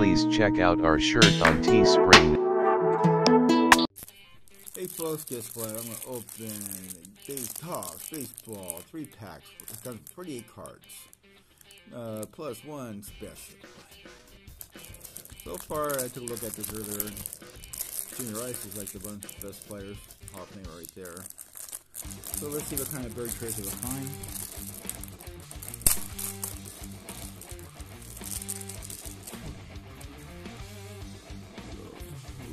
please check out our shirt on Teespring. Hey folks, guess what? I'm gonna open Base Talks Baseball 3 packs. It's got 48 cards. Uh, plus one special. So far, I took a look at this earlier. Junior Rice is like the bunch of best players. Of right there. So let's see what kind of bird traits we will find.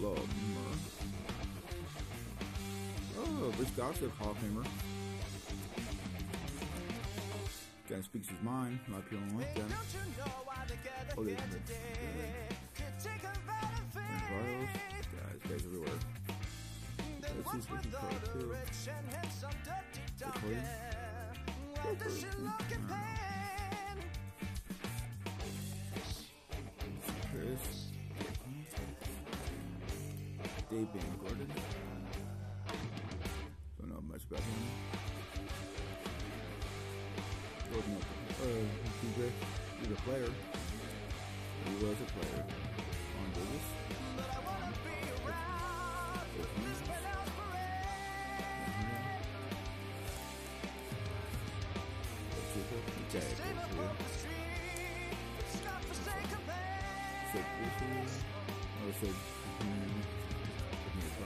Love, uh, Oh, Rich Gossage, Famer. Guy speaks his mind. Of people don't like that. Oh, there's. Guys, guys everywhere. Let's see called too. Recording. Chris. Van Gordon. Don't know much about him. Gordon, uh, DJ, he's a player. He was a player on Davis. Okay, next. We got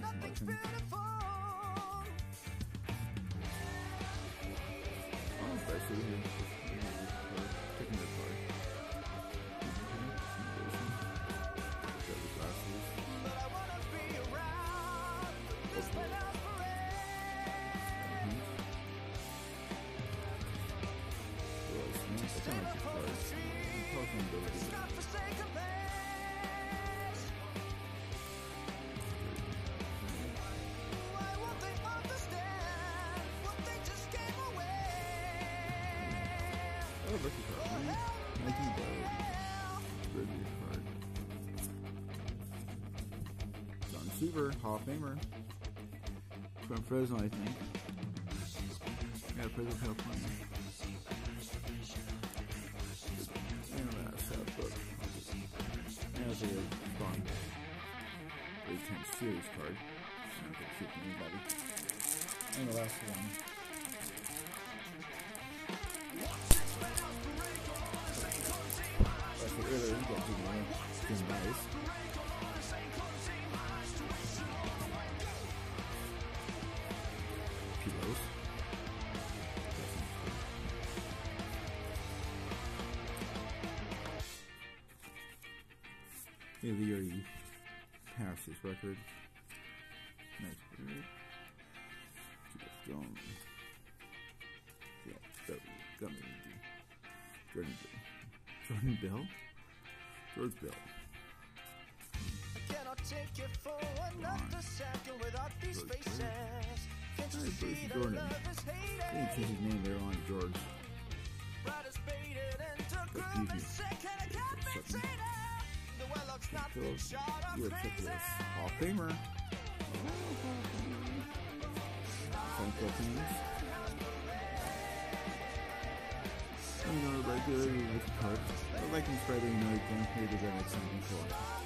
good. Taking Oh, look at that. man. Nike Dog. Really good card. John Seaver, Hall of Famer. From Fresno, I think. Yeah, Fresno, California. And that's that book. And it's a fun. 8 series card. Not gonna shoot anybody. And the last one. Jim Rice. Pillows. Yeah, already passed this record. Nice bird. Keep it going. Yeah, that me. Jordan. Jordan? George Bill. Cannot take it for another second without these George faces. Can't you see Bruce the Jordan. love is I think hated? his name there on George. Right as baited into But groove you is second, I can't be something. treated. The well looks not Cool. shot of You would check crazy. this. Hall of Famer. Kings. particularly with carp, but like in Friday night, Vampire Dynamics 94.